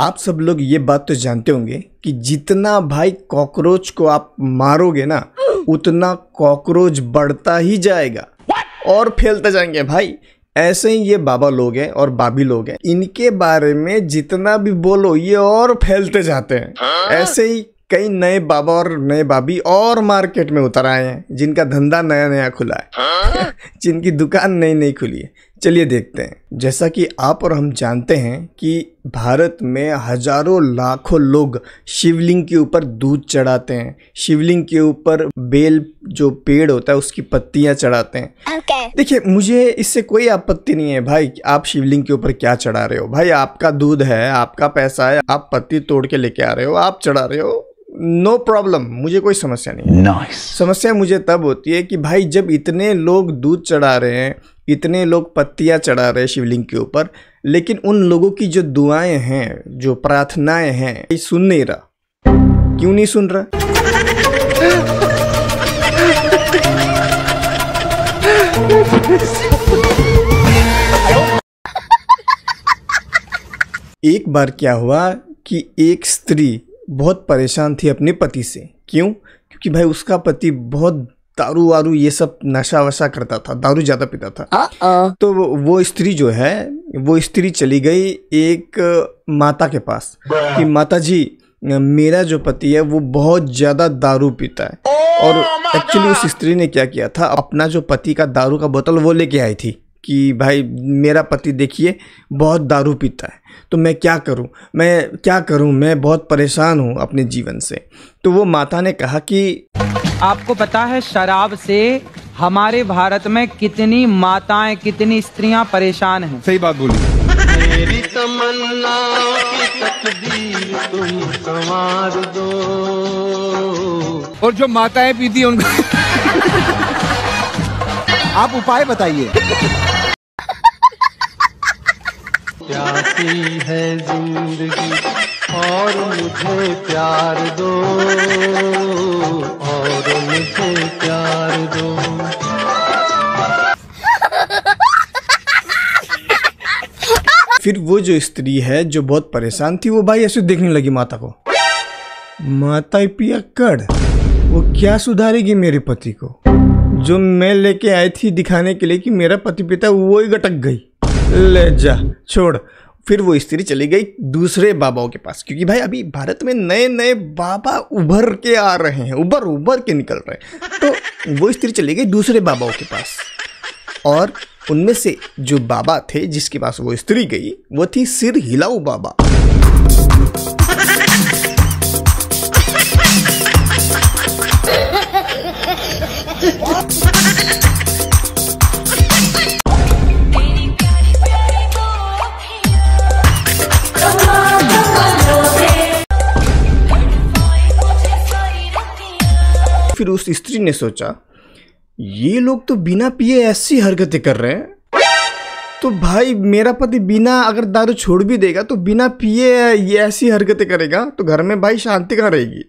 आप सब लोग ये बात तो जानते होंगे कि जितना भाई कॉकरोच को आप मारोगे ना, उतना कॉकरोच बढ़ता ही जाएगा। और फैलते जाएँगे भाई। ऐसे ही ये बाबा लोग हैं और बाबी लोग हैं। इनके बारे में जितना भी बोलो, ये और फैलते जाते हैं। ऐसे ही कई नए बाबा और नए बाबी और मार्केट में उतर आए हैं, जिनका धंधा नया नया खुला है। जिनकी दुकान नई नई खुली है। चलिए देखते हैं। जैसा कि आप और हम जानते हैं कि भारत में हज़ारों लाखों लोग शिवलिंग के ऊपर दूध चढ़ाते हैं। शिवलिंग के ऊपर बेल जो पेड़ होता है उसकी पत्तियाँ चढ़ाते हैं। Okay. देखिए मुझे इससे कोई आपत्ति नहीं है। भाई आप शिवलिंग के ऊपर क्या चढ़ा रहे हो? भाई आपका दूध है आपका पैसा है आप पत्ती तोड़ के लेके आ रहे हो आप चढ़ा रहे हो। नो no प्रॉब्लम मुझे कोई समस्या नहीं है। Nice. समस्या मुझे तब होती है कि भाई जब इतने लोग दूध चढ़ा रहे हैं इतने लोग पत्तियाँ चढ़ा रहे शिवलिंग के ऊपर, लेकिन उन लोगों की जो दुआएँ हैं, जो प्रार्थनाएँ हैं, ये सुन नहीं रहा। क्यों नहीं सुन रहा? एक बार क्या हुआ कि एक स्त्री बहुत परेशान थी अपने पति से। क्यों? क्योंकि भाई उसका पति बहुत दारू वारू ये सब नशा वशा करता था दारू ज़्यादा पीता था। Uh-oh. तो वो वो स्त्री जो है वो स्त्री चली गई एक माता के पास कि माता जी मेरा जो पति है वो बहुत ज़्यादा दारू पीता है। और एक्चुअली उस स्त्री ने क्या किया था अपना जो पति का दारू का बोतल वो लेके आई थी कि भाई मेरा पति देखिए बहुत दारू पीता है। तो मैं क्या करूँ? मैं क्या करूँ? मैं बहुत परेशान हूँ अपने जीवन से। तो वो माता ने कहा कि आपको पता है शराब से हमारे भारत में कितनी माताएँ कितनी स्त्रियाँ परेशान हैं। सही बात बोली। मेरी तमन्ना दो। और जो माताएँ पीती हैं उनको आप उपाय बताइए। प्यासी है ज़िंदगी। और मुझे प्यार दो। और मुझे प्यार दो। फिर वो जो स्त्री है, जो बहुत परेशान थी, वो भाई ऐसे देखने लगी माता को। माता पिया कड़, वो क्या सुधारेगी मेरे पति को? जो मैं लेके आई थी दिखाने के लिए कि मेरा पति पिता वो ही गटक गई। ले जा, छोड़ फिर वो स्त्री चली गई दूसरे बाबाओं के पास। क्योंकि भाई अभी भारत में नए नए बाबा उभर के आ रहे हैं, उभर उभर के निकल रहे हैं। तो वो स्त्री चली गई दूसरे बाबाओं के पास। और उनमें से जो बाबा थे, जिसके पास वो स्त्री गई, वो थी सिर हिलाऊ बाबा। उस स्त्री ने सोचा, ये लोग तो बिना पिए ऐसी हरकतें कर रहे हैं। तो भाई, मेरा पति बिना अगर दारू छोड़ भी देगा तो बिना पिए ये ऐसी हरकतें करेगा तो घर में भाई शांति कहाँ रहेगी?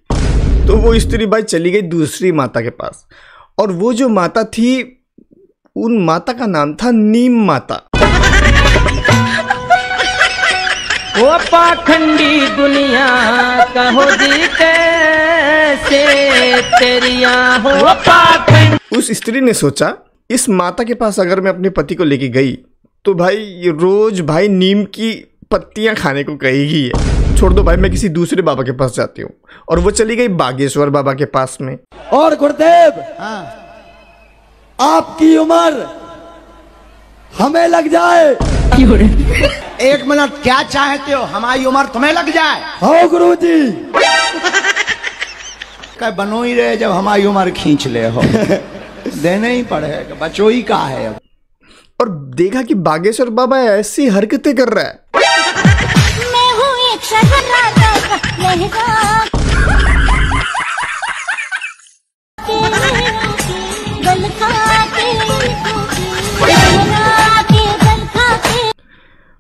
तो वो स्त्री भाई चली गई दूसरी माता के पास। और वो जो माता थी, उन माता का नाम था नीम माता। वो पाखंडी दुनिया कहो जी कैसे तेरिया हो पाखंड। उस स्त्री ने सोचा इस माता के पास अगर मैं अपने पति को लेके गई तो भाई ये रोज भाई नीम की पत्तियाँ खाने को कहेगी। छोड़ दो भाई मैं किसी दूसरे बाबा के पास जाती हूँ और वो चली गई बागेश्वर बाबा के पास में। और गुरुदेव हाँ। आपकी उम्र हमें लग जाए। एक मिनट क्या चाहते हो? हमारी उम्र तुम्हें लग जाए। हो गुरु जी क्या बनो ही रहे जब हमारी उम्र खींच ले हो। देने ही पड़ेगा बचो ही का है अब। और देखा कि बागेश्वर बाबा ऐसी हरकतें कर रहा है। मैं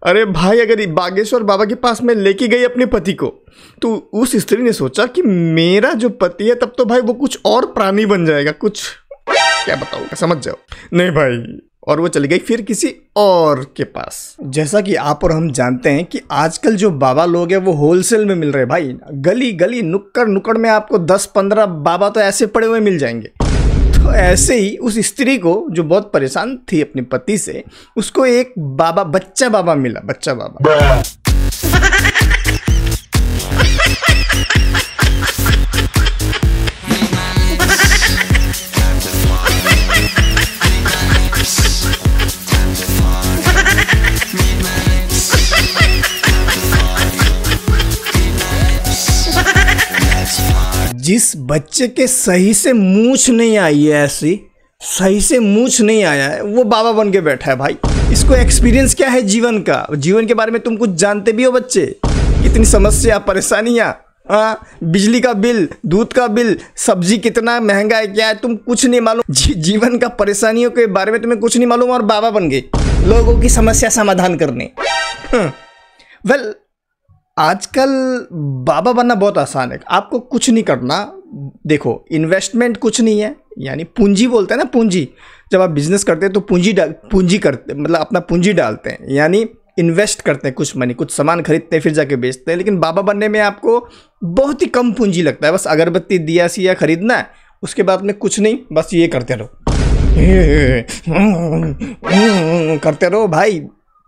अरे भाई, अगर बागेश्वर बाबा के पास मैं लेके गई अपने पति को तो उस स्त्री ने सोचा कि मेरा जो पति है, तब तो भाई वो कुछ और प्राणी बन जाएगा, कुछ। क्या बताऊँ, समझ जाओ। नहीं भाई। और वो चली गई फिर किसी और के पास। जैसा कि आप और हम जानते हैं कि आजकल जो बाबा लोग हैं, वो होलसेल में मिल रहे भाई गली गली नुक्कड़ नुक्कड़ में आपको 10-15 बाबा तो ऐसे पड़े हुए मिल जाएँगे। ऐसे ही उस स्त्री को जो बहुत परेशान थी अपने पति से, उसको एक बाबा, बच्चा बाबा मिला, बच्चा बाबा। जिस बच्चे के सही से मूछ नहीं आई है ऐसी। सही से मूछ नहीं आया है। वो बाबा बन के बैठा है भाई। इसको एक्सपीरियंस क्या है जीवन का? जीवन के बारे में तुम कुछ जानते भी हो बच्चे? कितनी समस्या परेशानियाँ हाँ? बिजली का बिल दूध का बिल सब्ज़ी कितना महँगा है क्या है तुम कुछ नहीं मालूम। जी, जीवन का परेशानियों के बारे में तुम्हें कुछ नहीं मालूम और बाबा बन गए। लोगों की समस्या समाधान करने। वेल आजकल बाबा बनना बहुत आसान है। आपको कुछ नहीं करना। देखो इन्वेस्टमेंट कुछ नहीं है, यानी पूंजी बोलते हैं ना पूंजी। जब आप बिज़नेस करते हैं तो पूंजी पूंजी करते मतलब अपना पूंजी डालते हैं, यानी इन्वेस्ट करते हैं कुछ मनी कुछ सामान खरीदते हैं, फिर जाके बेचते हैं। लेकिन बाबा बनने में आपको बहुत ही कम पूंजी लगता है, बस अगरबत्ती दिया सिया खरीदना है, उसके बाद में कुछ नहीं, बस ये करते रहो। करते रहो भाई,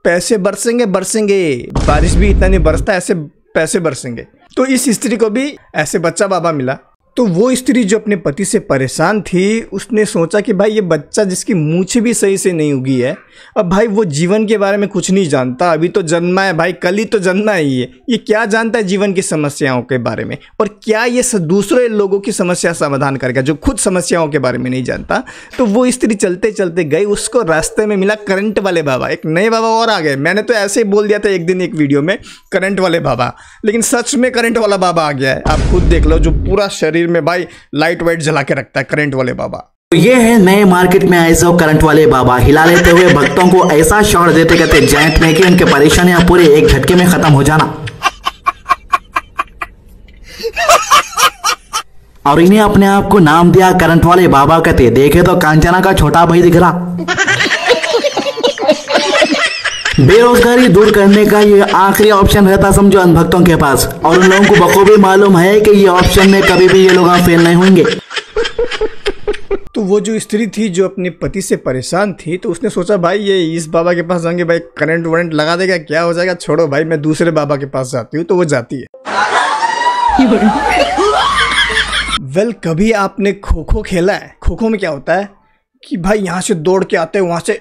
पैसे बरसेंगे बरसेंगे। बारिश भी इतना नहीं बरसता ऐसे पैसे बरसेंगे। तो इस स्त्री को भी ऐसे बच्चा बाबा मिला। तो वो स्त्री जो अपने पति से परेशान थी, उसने सोचा कि भाई ये बच्चा जिसकी मूछ भी सही से नहीं उगी है अब भाई वो जीवन के बारे में कुछ नहीं जानता, अभी तो जन्मा है भाई, कल ही तो जन्मा ही है ये। ये क्या जानता है जीवन की समस्याओं के बारे में? और क्या ये दूसरे लोगों की समस्या समाधान करेगा जो खुद समस्याओं के बारे में नहीं जानता? तो वो स्त्री चलते चलते गई, उसको रास्ते में मिला करंट वाले बाबा। एक नए बाबा और आ गए। मैंने तो ऐसे ही बोल दिया था एक दिन एक वीडियो में, करंट वाले बाबा। लेकिन सच में करंट वाला बाबा आ गया है। आप खुद देख लो जो पूरा शरीर में भाई लाइट वाइट जला के रखता है करंट वाले बाबा। तो ये है नए मार्केट में आए सब करंट वाले बाबा। हिला लेते हुए भक्तों को ऐसा शॉट देते कहते जैंट में कि उनके परेशानियाँ पूरे एक झटके में खत्म हो जाना। और इन्हें अपने आप को नाम दिया करंट वाले बाबा कहते, देखे तो कांचना का छोटा भाई दिख रहा। बेरोजगारी दूर करने का ये आखिरी ऑप्शन रहता समझो अनभक्तों के पास। और उन लोगों को बखूबी मालूम है कि ये ऑप्शन में कभी भी ये लोग फेल नहीं होंगे। वो जो स्त्री थी जो अपने पति से परेशान थी तो उसने सोचा भाई ये इस बाबा के पास जाएँगे भाई करंट वरंट लगा देगा क्या हो जाएगा? छोड़ो भाई मैं दूसरे बाबा के पास जाती हूँ। तो वो जाती है। वेल well, कभी आपने खो खो खेला है? खो खो में क्या होता है कि भाई यहाँ से दौड़ के आते हैं वहाँ से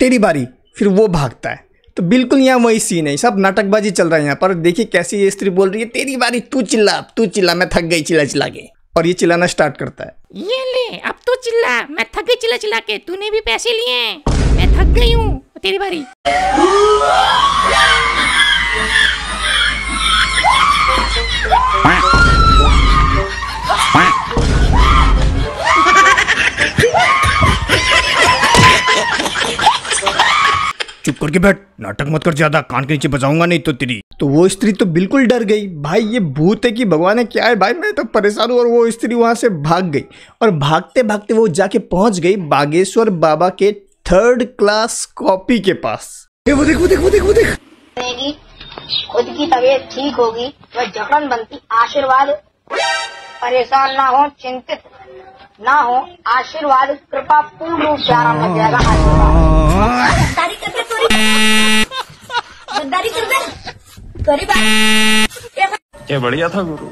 तेरी बारी फिर वो भागता है। तो बिल्कुल यहाँ वही सीन है। सब नाटकबाजी चल रहा है यहाँ पर। देखिए कैसी ये स्त्री बोल रही है तेरी बारी तू चिल्ला तू चिल्ला मैं थक गई चिल्ला चिल्ला के। और ये चिल्लाना स्टार्ट करता है। ये ले, अब तो चिल्ला। मैं थक गई चिल्ला चिल्ला के। तूने भी पैसे लिए हैं। मैं थक गई हूँ। तेरी बारी। करके बैठ। नाटक मत कर ज़्यादा कान के नीचे बजाऊँगा नहीं तो तेरी। तो वो स्त्री तो बिल्कुल डर गई। भाई ये भूत है कि भगवान है क्या है? भाई मैं तो परेशान हूँ और वो स्त्री वहाँ से भाग गई। और भागते भागते वो जाके पहुँच गई बागेश्वर बाबा के थर्ड क्लास कॉपी के पास। ए, वो देख वो देख वो देख वो देख। खुद की तबीयत ठीक होगी वह जखन बनती आशीर्वाद। परेशान ना हो चिंतित। ना हो आशीर्वाद कृपा पूर्ण रूप से आराम लग जाएगा आशीर्वाद। ये करते गद्दारी करते बढ़िया था गुरु।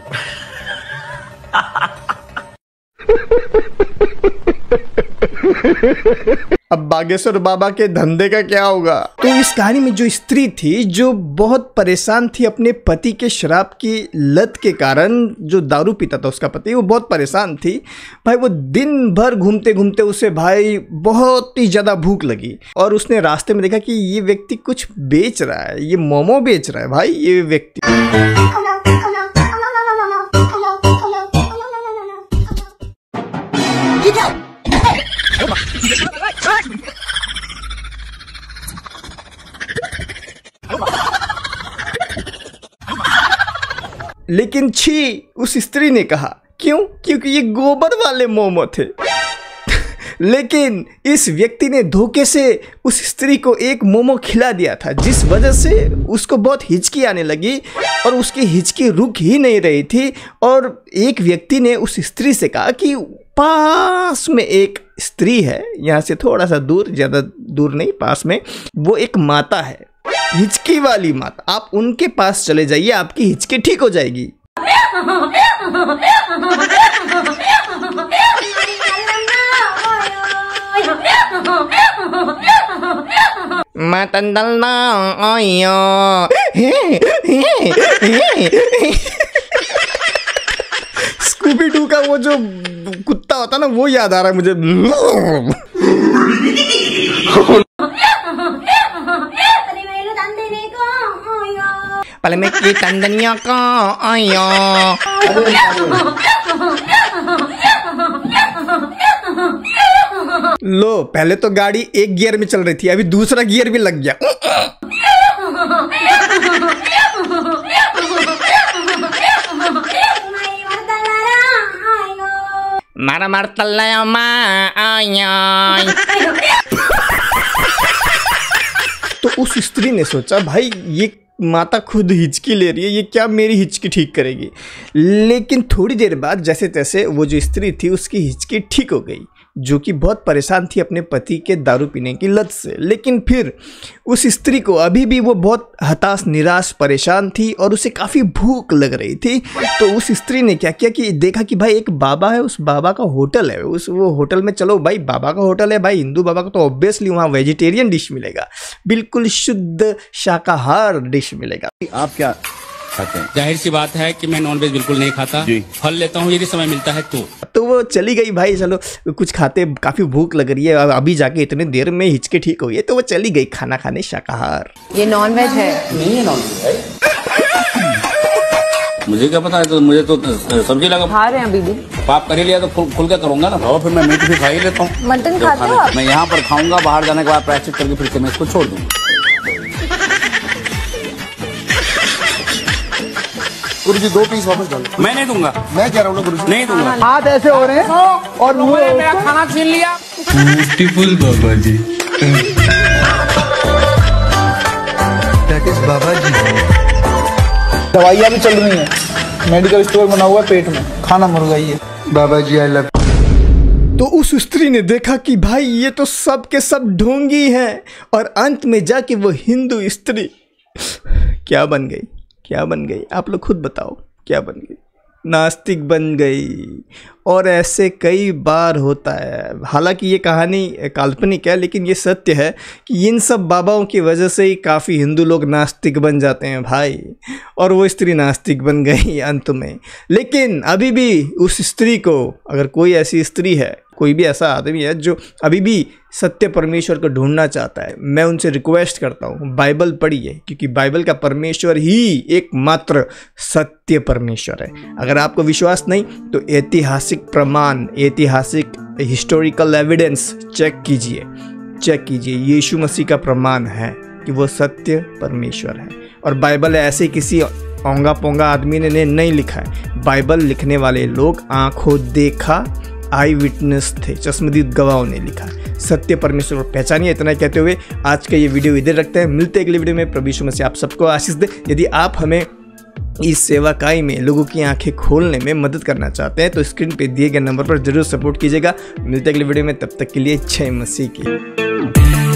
अब बागेश्वर बाबा के धंधे का क्या होगा? तो इस कहानी में जो स्त्री थी जो बहुत परेशान थी अपने पति के शराब की लत के कारण जो दारू पीता था उसका पति वो बहुत परेशान थी। भाई वो दिन भर घूमते घूमते उसे भाई बहुत ही ज़्यादा भूख लगी और उसने रास्ते में देखा कि ये व्यक्ति कुछ बेच रहा है ये मोमो बेच रहा है भाई ये व्यक्ति। लेकिन छी, उस स्त्री ने कहा, क्यों? क्योंकि ये गोबर वाले मोमो थे। लेकिन इस व्यक्ति ने धोखे से उस स्त्री को एक मोमो खिला दिया था, जिस वजह से उसको बहुत हिचकी आने लगी और उसकी हिचकी रुक ही नहीं रही थी। और एक व्यक्ति ने उस स्त्री से कहा कि पास में एक स्त्री है, यहाँ से थोड़ा सा दूर, ज़्यादा दूर नहीं, पास में, वो एक माता है। हिचकी वाली माता। आप उनके पास चले जाइए, आपकी हिचकी ठीक हो जाएगी। मतन दलना आयो हे स्कूबी का वो जो कुत्ता होता ना, वो याद आ रहा है मुझे। पहले मैं की तंदनिया का आया लो पहले तो गाड़ी एक गियर में चल रही थी अभी दूसरा गियर भी लग गया। मारा मार तल्ला मा आया। तो उस स्त्री ने सोचा भाई ये माता खुद हिचकी ले रही है, ये क्या मेरी हिचकी ठीक करेगी? लेकिन थोड़ी देर बाद जैसे तैसे वो जो स्त्री थी, उसकी हिचकी ठीक हो गई। जो कि बहुत परेशान थी अपने पति के दारू पीने की लत से। लेकिन फिर उस स्त्री को अभी भी वो बहुत हताश, निराश, परेशान थी और उसे काफ़ी भूख लग रही थी। तो उस स्त्री ने क्या किया कि देखा कि भाई एक बाबा है, उस बाबा का होटल है। उस वो होटल में चलो भाई, बाबा का होटल है भाई, हिंदू बाबा का तो ऑब्वियसली वहाँ वेजिटेरियन डिश मिलेगा। बिल्कुल शुद्ध शाकाहार डिश मिलेगा। आप क्या खाते हैं। ज़ाहिर सी बात है कि मैं नॉनवेज बिल्कुल नहीं खाता। फल लेता हूँ यदि समय मिलता है तो। तो वो चली गई भाई चलो कुछ खाते काफ़ी भूख लग रही है अभी जाके इतने देर में हिचके ठीक हुई है तो वो चली गई खाना खाने शाकाहार। ये नॉन वेज है। नहीं है नॉनवेज मुझे क्या पता है तो मुझे तो सब्ज़ी लगा। खा रहे हैं अभी भी। पाप कर ही लिया तो खुल खुल के करूँगा ना। और फिर मैं मीट भी खा ही लेता हूँ। मटन खाते हो मैं यहाँ पर खाऊँगा बाहर जाने के बाद प्रायश्चित करके फिर से मैं इसको छोड़ दूँगा। गुरु जी दो पीस वापस डालो। मैं नहीं दूँगा। मैं कह रहा हूँ गुरु जी नहीं दूँगा। हाथ ऐसे हो रहे हैं और मेरा खाना छीन लिया। ब्यूटीफुल बाबा जी। बाबा जी। दवाइयाँ भी चल रही हैं। मेडिकल स्टोर बना हुआ है पेट में। खाना मुर्गा ही है बाबा जी आई लव तो उस स्त्री ने देखा कि भाई ये तो सब के सब ढोंगी हैं और अंत में जाके वो हिंदू स्त्री क्या बन गई? क्या बन गई? आप लोग खुद बताओ, क्या बन गई? नास्तिक बन गई। और ऐसे कई बार होता है। हालाँकि ये कहानी काल्पनिक है, लेकिन ये सत्य है कि इन सब बाबाओं की वजह से ही काफ़ी हिंदू लोग नास्तिक बन जाते हैं भाई। और वो स्त्री नास्तिक बन गई अंत में। लेकिन अभी भी उस स्त्री को, अगर कोई ऐसी स्त्री है कोई भी ऐसा आदमी है जो अभी भी सत्य परमेश्वर को ढूंढना चाहता है। मैं उनसे रिक्वेस्ट करता हूँ बाइबल पढ़िए, क्योंकि बाइबल का परमेश्वर ही एकमात्र सत्य परमेश्वर है। अगर आपको विश्वास नहीं तो ऐतिहासिक प्रमाण, ऐतिहासिक हिस्टोरिकल एविडेंस चेक कीजिए। चेक कीजिए, यीशु मसीह का प्रमाण है कि वो सत्य परमेश्वर है। और बाइबल ऐसे किसी ओंगा पोंगा आदमी ने नहीं लिखा है। बाइबल लिखने वाले लोग आँखों देखा आई विटनेस थे, चश्मदीद गवाहों ने लिखा। सत्य परमेश्वर को पहचानिए इतना कहते हुए, आज का ये वीडियो इधर रखते हैं। मिलते हैं अगले वीडियो में। प्रभु मसीह आप सबको आशीष दे। यदि आप हमें इस सेवा काई में, लोगों की आँखें खोलने में मदद करना चाहते हैं तो स्क्रीन पे दिए गए नंबर पर ज़रूर सपोर्ट कीजिएगा। मिलते अगले वीडियो में। तब तक के लिए छह मसीह की।